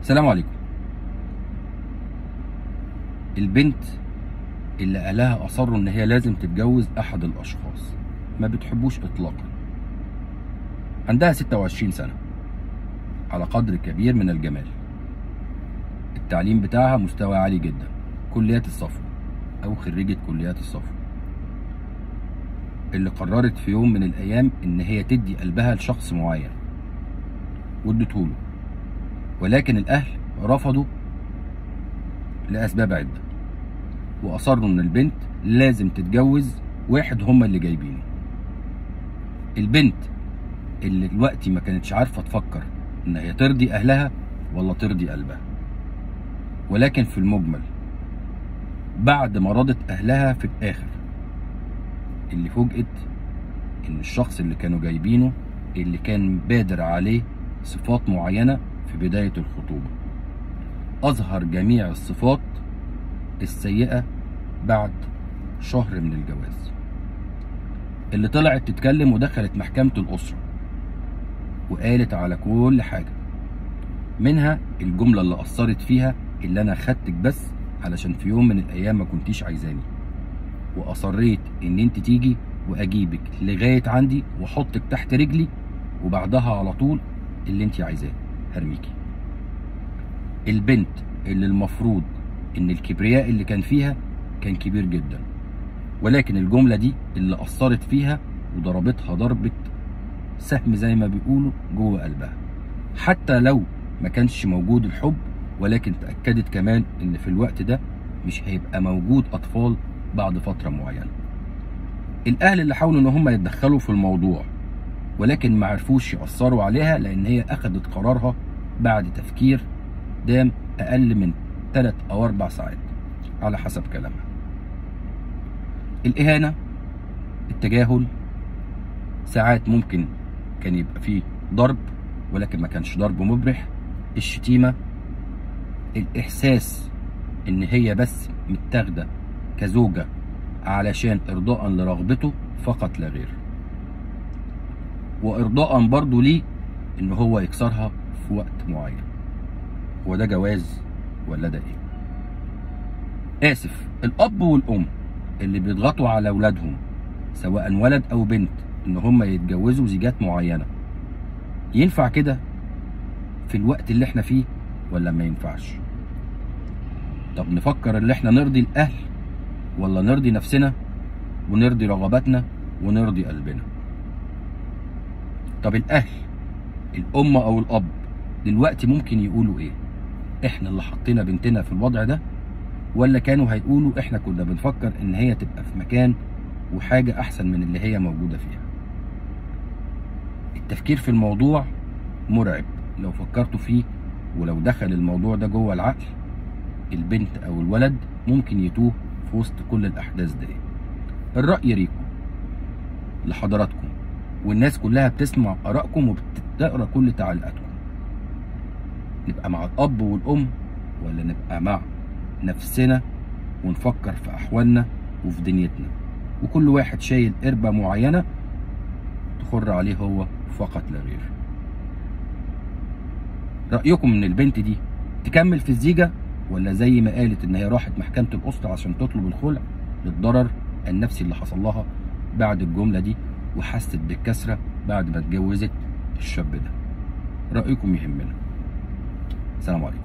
السلام عليكم. البنت اللي اهلها اصروا إن هي لازم تتجوز أحد الأشخاص ما بتحبوش اطلاقا. عندها 26 سنة على قدر كبير من الجمال. التعليم بتاعها مستوى عالي جدا كليات الصفوة أو خريجة كليات الصفوة اللي قررت في يوم من الأيام إن هي تدي قلبها لشخص معين واديتهوله. ولكن الأهل رفضوا لأسباب عدة. وأصروا إن البنت لازم تتجوز واحد هما اللي جايبينه. البنت اللي دلوقتي ما كانتش عارفة تفكر إن هي ترضي أهلها ولا ترضي قلبها. ولكن في المجمل بعد ما رضت أهلها في الآخر اللي فوجئت إن الشخص اللي كانوا جايبينه اللي كان بادر عليه صفات معينة في بداية الخطوبة. أظهر جميع الصفات السيئة بعد شهر من الجواز. اللي طلعت تتكلم ودخلت محكمة الأسرة وقالت على كل حاجة. منها الجملة اللي أثرت فيها اللي أنا خدتك بس علشان في يوم من الأيام ما كنتيش عايزاني. وأصريت إن أنت تيجي وأجيبك لغاية عندي وأحطك تحت رجلي وبعدها على طول اللي أنت عايزاه. هرميكي. البنت اللي المفروض إن الكبرياء اللي كان فيها كان كبير جدا ولكن الجملة دي اللي أثرت فيها وضربتها ضربة سهم زي ما بيقولوا جوه قلبها. حتى لو ما كانش موجود الحب ولكن تأكدت كمان إن في الوقت ده مش هيبقى موجود أطفال بعد فترة معينة. الأهل اللي حاولوا إن هم يتدخلوا في الموضوع ولكن ما عرفوش يأثروا عليها لأن هي اخذت قرارها بعد تفكير دام أقل من 3 أو 4 ساعات على حسب كلامها. الإهانة التجاهل ساعات ممكن كان يبقى فيه ضرب ولكن ما كانش ضرب مبرح الشتيمة الإحساس إن هي بس متاخدة كزوجة علشان ارضاء لرغبته فقط لا غير. وارضاء برضه ليه إن هو يكسرها في وقت معين. هو ده جواز ولا ده إيه؟ آسف الأب والأم اللي بيضغطوا على أولادهم سواء ولد أو بنت إن هم يتجوزوا زيجات معينة. ينفع كده في الوقت اللي إحنا فيه ولا ما ينفعش؟ طب نفكر إن إحنا نرضي الأهل ولا نرضي نفسنا ونرضي رغباتنا ونرضي قلبنا؟ طب الأهل الأم أو الأب دلوقتي ممكن يقولوا إيه؟ إحنا اللي حطينا بنتنا في الوضع ده؟ ولا كانوا هيقولوا إحنا كنا بنفكر إن هي تبقى في مكان وحاجة أحسن من اللي هي موجودة فيها؟ التفكير في الموضوع مرعب لو فكرتوا فيه ولو دخل الموضوع ده جوه العقل البنت أو الولد ممكن يتوه في وسط كل الأحداث دي. الرأي ليكم لحضراتكم والناس كلها بتسمع آرائكم وبتقرأ كل تعليقاتكم. نبقى مع الأب والأم ولا نبقى مع نفسنا ونفكر في أحوالنا وفي دنيتنا؟ وكل واحد شايل قربة معينة تخر عليه هو فقط لا غير. رأيكم إن البنت دي تكمل في الزيجة ولا زي ما قالت إن هي راحت محكمة الأسرة عشان تطلب الخلع للضرر النفسي اللي حصل لها بعد الجملة دي؟ وحست بالكسرة بعد ما اتجوزت الشاب ده. رأيكم يهمنا. السلام عليكم.